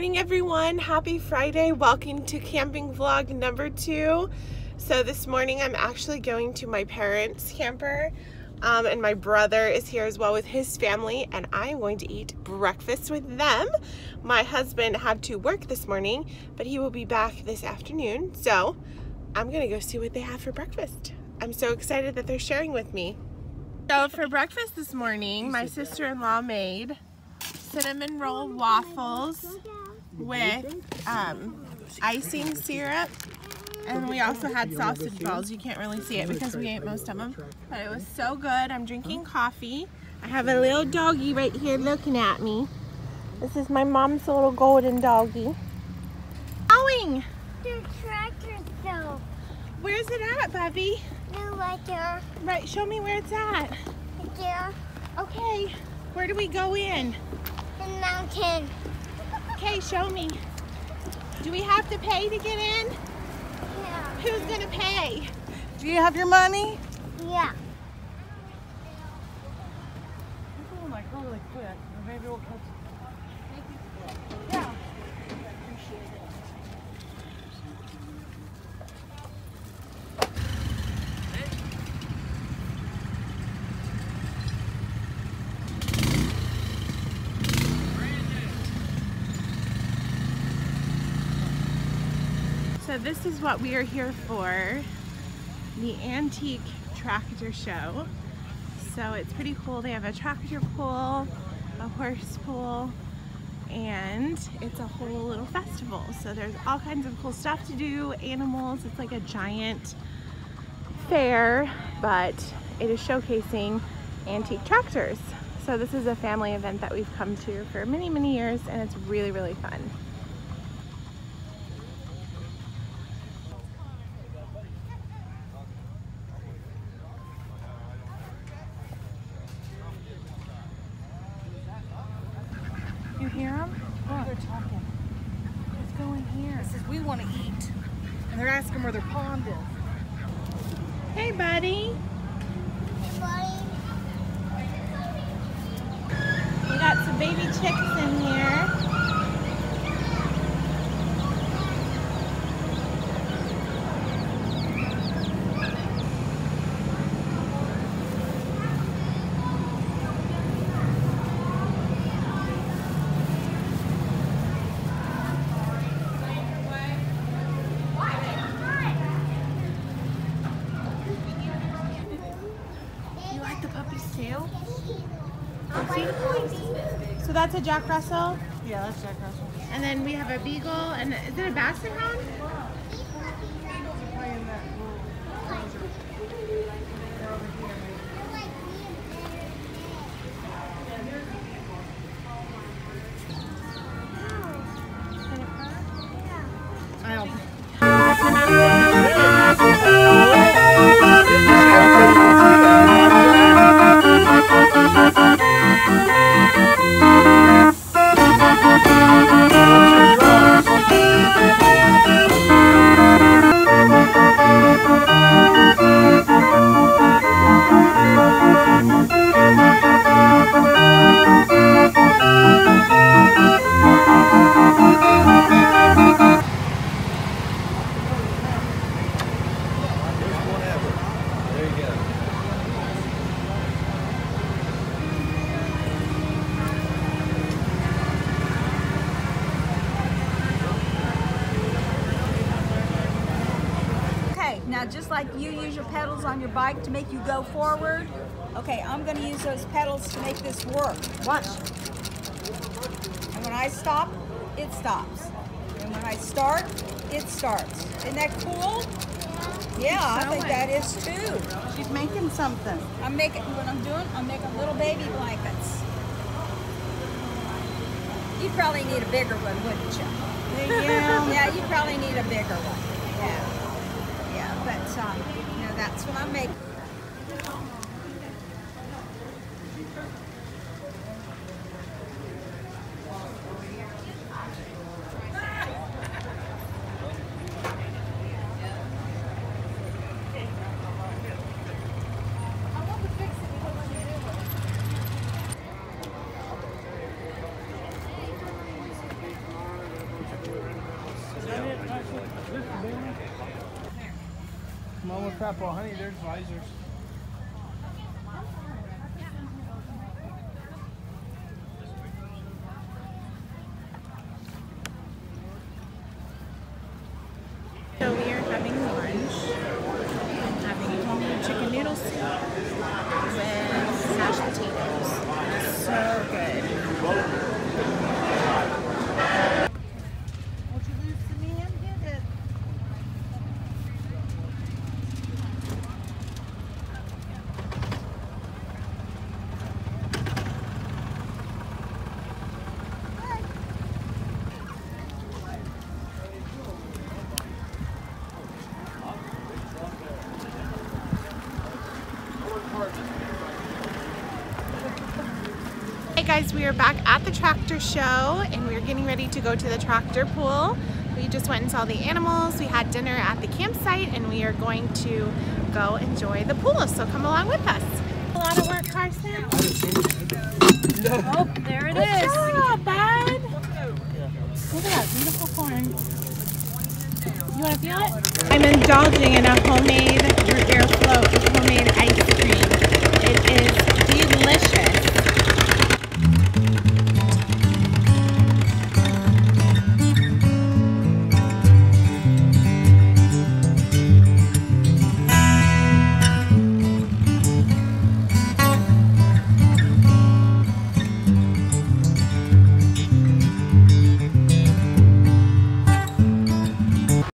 morning, everyone. Happy Friday. Welcome to camping vlog number two. So, this morning I'm actually going to my parents' camper, um, and my brother is here as well with his family, and I'm going to eat breakfast with them. My husband had to work this morning, but he will be back this afternoon. So, I'm going to go see what they have for breakfast. I'm so excited that they're sharing with me. So, for breakfast this morning, my sister in law made cinnamon roll waffles with um, icing syrup. And we also had sausage balls. You can't really see it because we ate most of them. But it was so good. I'm drinking coffee. I have a little doggy right here looking at me. This is my mom's little golden doggy. Going. The tractor though. Where's it at, Bubby? No, right there. Right, show me where it's at. Right there. Okay, where do we go in? The mountain. Okay, show me. Do we have to pay to get in? Yeah. Who's gonna pay? Do you have your money? Yeah. Oh my god, really quick. Maybe we'll catch So this is what we are here for, the Antique Tractor Show. So it's pretty cool. They have a tractor pull, a horse pull, and it's a whole little festival. So there's all kinds of cool stuff to do, animals. It's like a giant fair, but it is showcasing antique tractors. So this is a family event that we've come to for many, many years, and it's really, really fun. You hear them? Oh, they're talking. Let's hear. It says we want to eat. And they're asking where their pond is. Hey, buddy. Buddy. We got some baby chicks in here. You like the puppies too? So that's a Jack Russell, Yeah, that's Jack Russell. and then we have a Beagle, and is it a Basset Hound? Just like you use your pedals on your bike to make you go forward, okay, I'm gonna use those pedals to make this work. Watch. And when I stop, it stops. And when I start, it starts. Isn't that cool? Yeah, I think that is too. She's making something. I'm making, what I'm doing, I'm making little baby blankets. You'd probably need a bigger one, wouldn't you? Yeah. Yeah, you probably need a bigger one. Yeah. Um, you know, that's what I'm making. Mama crap, oh honey, there's visors. So we are having lunch. Having homemade chicken noodle soup with mashed potatoes. So good. Hey guys, we are back at the tractor show and we're getting ready to go to the tractor pull. We just went and saw the animals. We had dinner at the campsite and we are going to go enjoy the pool. So come along with us. A lot of work, Carson. Oh, there it Good is. job, bud. Look at that beautiful corn. You want to feel it? I'm indulging in a homemade root beer float